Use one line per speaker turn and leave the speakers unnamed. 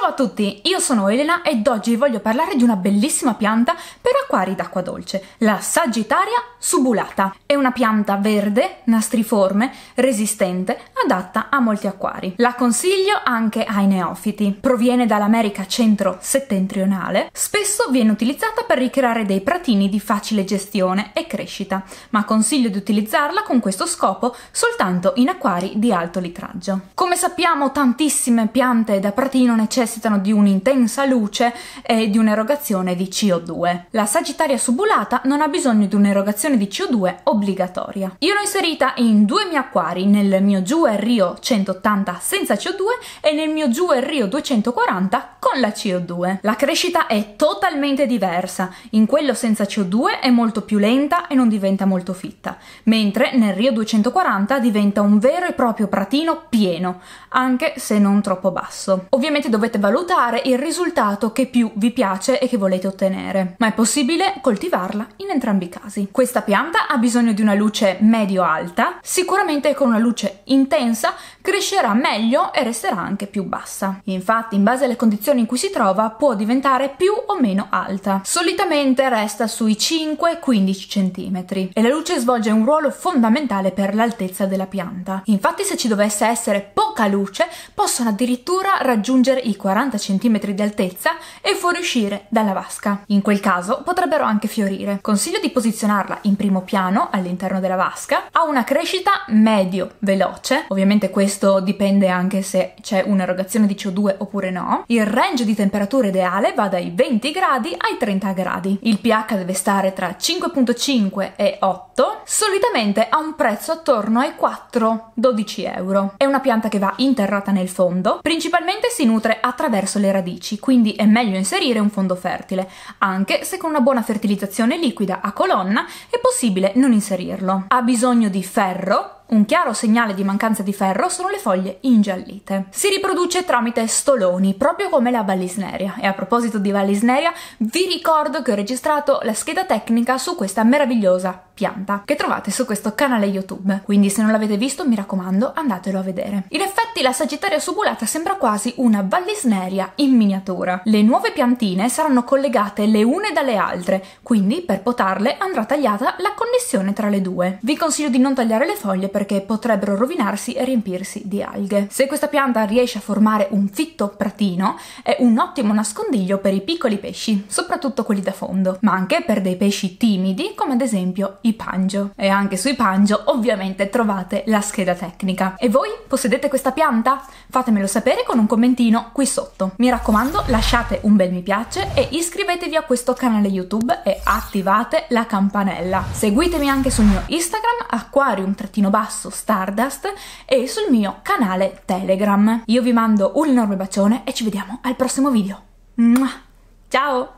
Ciao a tutti, io sono Elena ed oggi voglio parlare di una bellissima pianta per acquari d'acqua dolce, la Sagittaria subulata. È una pianta verde, nastriforme, resistente, adatta a molti acquari. La consiglio anche ai neofiti. Proviene dall'America centro-settentrionale, spesso viene utilizzata per ricreare dei pratini di facile gestione e crescita, ma consiglio di utilizzarla con questo scopo soltanto in acquari di alto litraggio. Come sappiamo tantissime piante da pratino necessitano necessitano di un'intensa luce e di un'erogazione di CO2. La Sagittaria subulata non ha bisogno di un'erogazione di CO2 obbligatoria. Io l'ho inserita in due miei acquari, nel mio Jewel Rio 180 senza CO2 e nel mio Jewel Rio 240 con la CO2. La crescita è totalmente diversa, in quello senza CO2 è molto più lenta e non diventa molto fitta, mentre nel Rio 240 diventa un vero e proprio pratino pieno, anche se non troppo basso. Ovviamente dovete valutare il risultato che più vi piace e che volete ottenere, ma è possibile coltivarla in entrambi i casi. Questa pianta ha bisogno di una luce medio-alta, sicuramente con una luce intensa crescerà meglio e resterà anche più bassa. Infatti, in base alle condizioni in cui si trova, può diventare più o meno alta. Solitamente resta sui 5-15 cm e la luce svolge un ruolo fondamentale per l'altezza della pianta. Infatti, se ci dovesse essere poca luce, possono addirittura raggiungere i 40 cm di altezza e fuoriuscire dalla vasca. In quel caso potrebbero anche fiorire. Consiglio di posizionarla in primo piano all'interno della vasca, ha una crescita medio veloce, ovviamente questo dipende anche se c'è un'erogazione di CO2 oppure no. Il range di temperatura ideale va dai 20 gradi ai 30 gradi. Il pH deve stare tra 5.5 e 8, solitamente ha un prezzo attorno ai 4-12 euro. È una pianta che va interrata nel fondo, principalmente si nutre attraverso le radici, quindi è meglio inserire un fondo fertile, anche se con una buona fertilizzazione liquida a colonna è possibile non inserirlo. Ha bisogno di ferro, un chiaro segnale di mancanza di ferro sono le foglie ingiallite. Si riproduce tramite stoloni, proprio come la Vallisneria. E a proposito di Vallisneria, vi ricordo che ho registrato la scheda tecnica su questa meravigliosa pianta che trovate su questo canale YouTube. Quindi se non l'avete visto, mi raccomando, andatelo a vedere. In effetti la Sagittaria subulata sembra quasi una Vallisneria in miniatura. Le nuove piantine saranno collegate le une dalle altre, quindi per potarle andrà tagliata la connessione tra le due. Vi consiglio di non tagliare le foglie per perché potrebbero rovinarsi e riempirsi di alghe. Se questa pianta riesce a formare un fitto pratino, è un ottimo nascondiglio per i piccoli pesci, soprattutto quelli da fondo, ma anche per dei pesci timidi come ad esempio i pangio. E anche sui pangio ovviamente trovate la scheda tecnica. E voi possedete questa pianta? Fatemelo sapere con un commentino qui sotto. Mi raccomando, lasciate un bel mi piace e iscrivetevi a questo canale YouTube e attivate la campanella. Seguitemi anche sul mio Instagram aquarium-basso basso Stardust e sul mio canale Telegram. Io vi mando un enorme bacione e ci vediamo al prossimo video. Ciao!